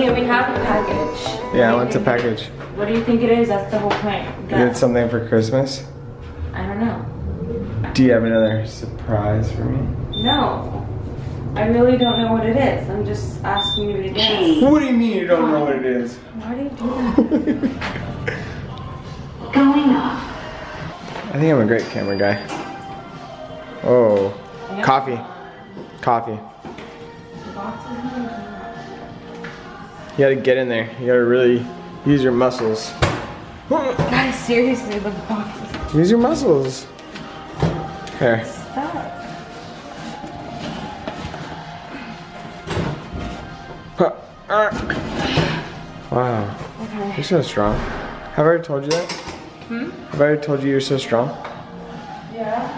Okay, we have a package. Yeah, what's a package? What do you think it is? That's the whole point. You did something for Christmas? I don't know. Do you have another surprise for me? No. I really don't know what it is. I'm just asking you to guess. What do you mean you don't know what it is? Why do you do that? Going off. I think I'm a great camera guy. Oh, coffee. Coffee. You gotta get in there. You gotta really use your muscles. Guys, seriously, the box Use your muscles. Here. stuck. Huh. Ah. Wow. Okay. You're so strong. Have I ever told you that? Hmm? Have I already told you you're so strong? Yeah.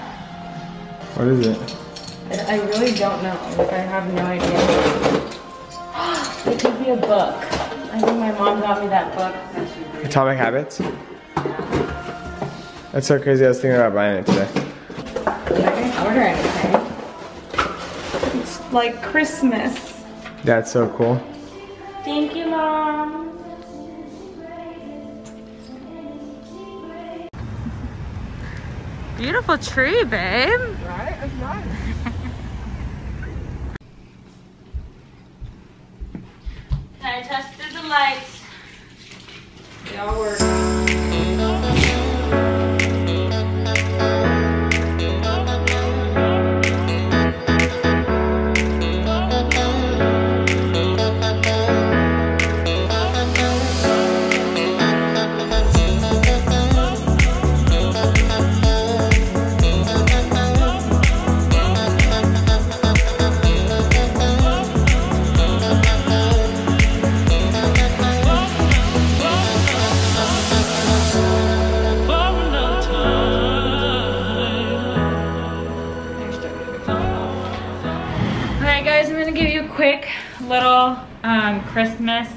What is it? I I really don't know. Like, I have no idea. It could be a book. I think my mom got me that book. that. Atomic Habits? That's so crazy. I was thinking about buying it today. I didn't order anything. It's like Christmas. That's so cool. Thank you, Mom. Beautiful tree, babe. Right? It's nice. Tested the lights. Christmas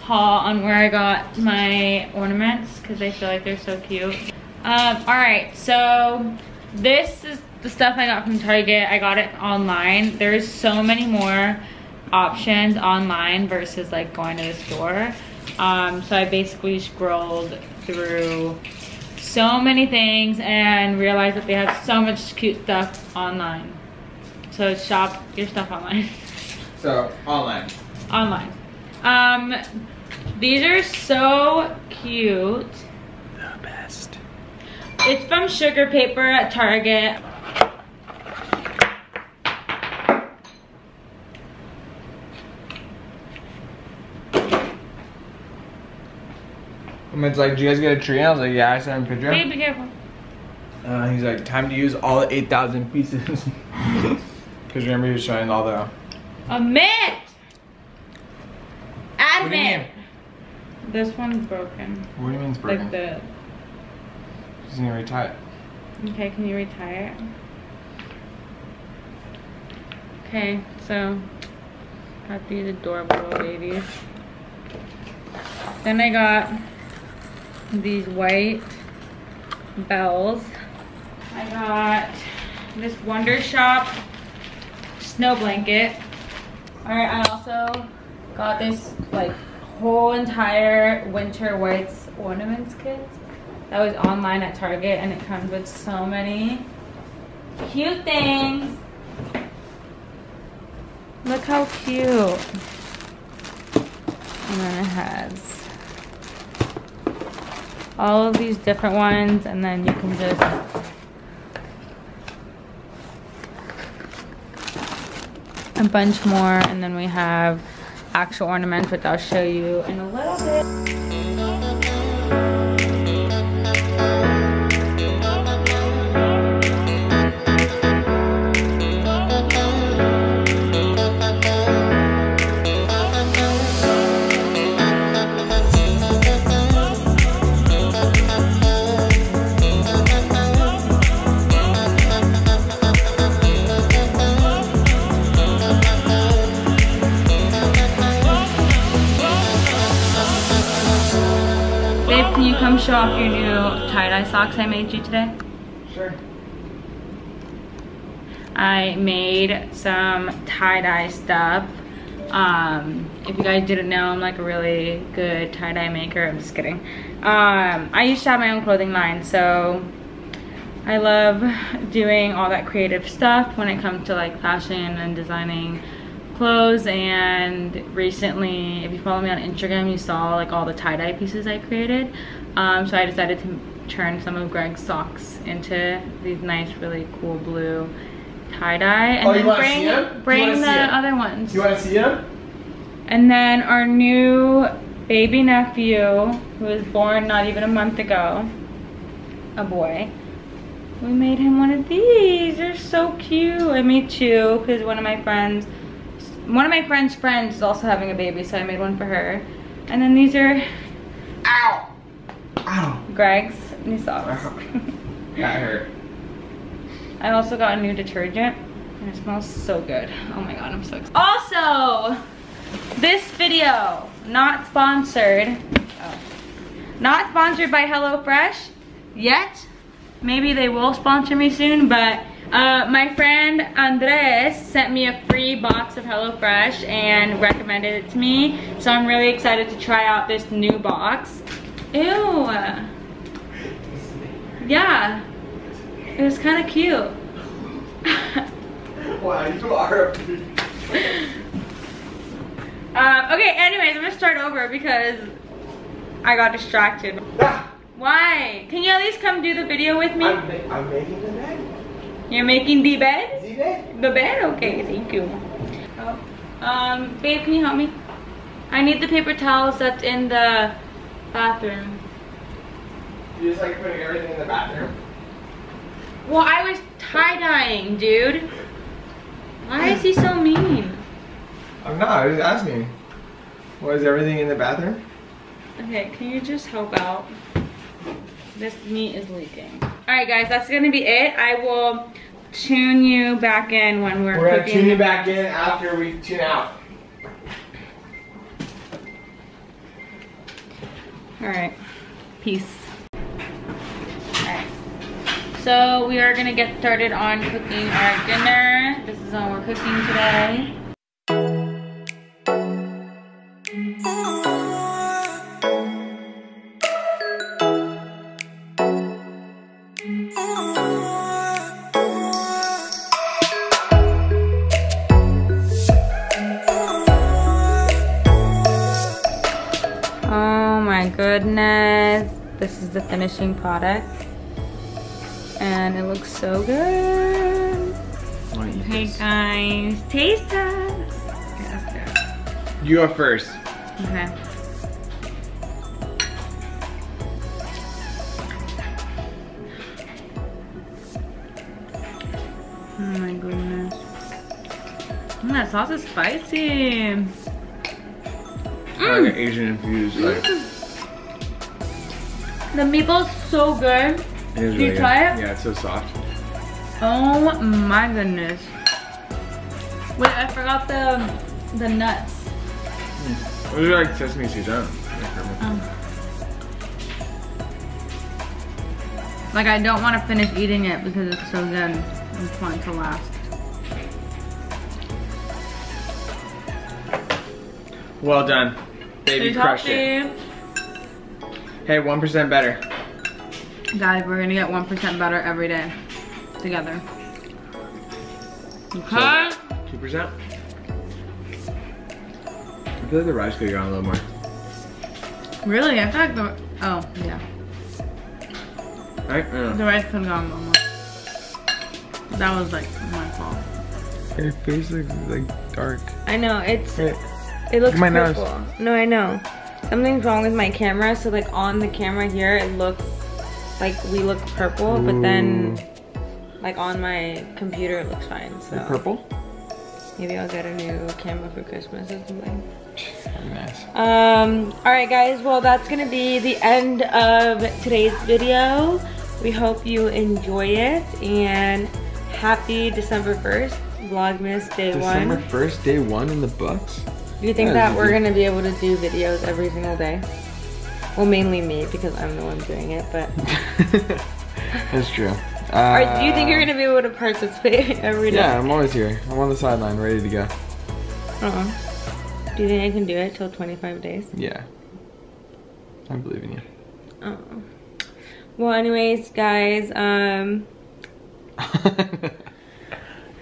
haul on where I got my ornaments because I feel like they're so cute. Um, Alright, so this is the stuff I got from Target. I got it online. There's so many more options online versus like going to the store. Um, so I basically scrolled through so many things and realized that they have so much cute stuff online. So shop your stuff online. So, online. online. Um, these are so cute. The best. It's from Sugar Paper at Target. And it's like, do you guys get a tree? And I was like, yeah, I sent him a picture. Babe, be careful. Uh, he's like, time to use all 8,000 pieces. Because remember, he was showing all the. A mint! Add What do you mean? mint. This one's broken. What do you mean it's broken? Like the. He's gonna retie it. Okay, can you retire it? Okay, so got these adorable little babies. Then I got these white bells. I got this Wonder Shop snow blanket. Alright, I also got this like whole entire winter whites ornaments kit that was online at Target and it comes with so many cute things. Look how cute. And then it has all of these different ones and then you can just a bunch more and then we have actual ornaments which I'll show you in a little bit. Show off your new tie-dye socks I made you today? Sure. I made some tie-dye stuff Um, if you guys didn't know, I'm like a really good tie-dye maker. I'm just kidding. Um, I used to have my own clothing line, so I love doing all that creative stuff when it comes to like fashion and designing clothes and recently if you follow me on Instagram you saw like all the tie-dye pieces I created um, so I decided to turn some of Greg's socks into these nice really cool blue tie-dye and Oh, you then wanna bring, see 'em? You bring the other ones You want to see them? and then our new baby nephew who was born not even a month ago a boy we made him one of these they're so cute I made two because one of my friends one of my friend's friends is also having a baby so I made one for her and then these are Ow! Ow! Greg's new socks That hurt. I also got a new detergent and it smells so good. Oh my god, I'm so excited. Also, this video, not sponsored. Oh. Not sponsored by HelloFresh yet. Maybe they will sponsor me soon, but uh, my friend Andres sent me a free box of HelloFresh and recommended it to me. So I'm really excited to try out this new box. Ew. Yeah. It was kind of cute. Wow, you are. Um, okay, anyways, I'm gonna start over because I got distracted. Ah, Why? Can you at least come do the video with me? I'm, ma- I'm making the bed. You're making the bed? See that? The bed? Okay, thank you. Oh. Um, babe, can you help me? I need the paper towels that's in the bathroom. You just like putting everything in the bathroom. Well, I was tie-dyeing, dude. Why is he so mean? I'm not. I was asking. Was everything in the bathroom? Okay, can you just help out? This meat is leaking. Alright guys, that's gonna be it. I will tune you back in when we're, We're gonna tune you back in after we tune out. Alright, peace. Alright, so we are gonna get started on cooking our dinner. This is all we're cooking today. Goodness. This is the finishing product. And it looks so good. Hey guys, taste test. Okay, let's do it. You go first. Okay. Oh my goodness. Mm, that sauce is spicy. Like an Asian infused. Like, The meatball's so good. it is Did you really good. try it? Yeah, it's so soft. Oh my goodness. Wait, I forgot the the nuts. Those are like sesame seeds. I don't Um, like I don't want to finish eating it because it's so good. I just want it to last. Well done. Baby crushed it. Healthy. Hey, 1% better. Guys, we're gonna get 1% better every day together. Okay? 2%? I feel like the rice could go on a little more. Really? I feel like the, oh, yeah. Right? Yeah. The rice could have gone a little more. That was like my fault. Your face looks like dark. I know, it's, Wait. it looks My nose. purple. No, I know. Something's wrong with my camera, so like on the camera here, it looks like we look purple, but then like on my computer, it looks fine, so. Purple? Maybe I'll get a new camera for Christmas or something. Nice. Um, alright guys, well that's gonna be the end of today's video. We hope you enjoy it and happy December 1st, Vlogmas day one. December 1st, day one in the books? Do you think Yeah, that we're gonna be able to do videos every single day? Well, mainly me because I'm the one doing it, but That's true. or do you think you're gonna be able to participate every day? Yeah, I'm always here. I'm on the sideline, ready to go. Uh-uh. Do you think I can do it till 25 days? Yeah. I believe in you. Oh. Well, anyways, guys, um,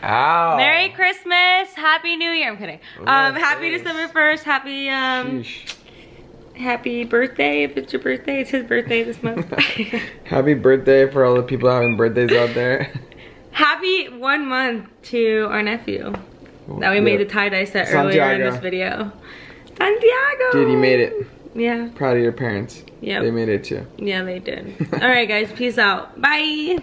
Ow. Merry Christmas, Happy New Year. I'm kidding. Um, Oh, happy thanks. December 1st, happy, um, Sheesh. happy birthday if it's your birthday. It's his birthday this month. Happy birthday for all the people having birthdays out there. happy one month to our nephew that we made the tie-dye set earlier in this video. Santiago! Dude, you made it. Yeah, Proud of your parents. Yeah. They made it too. yeah, they did. All right, guys, peace out. Bye.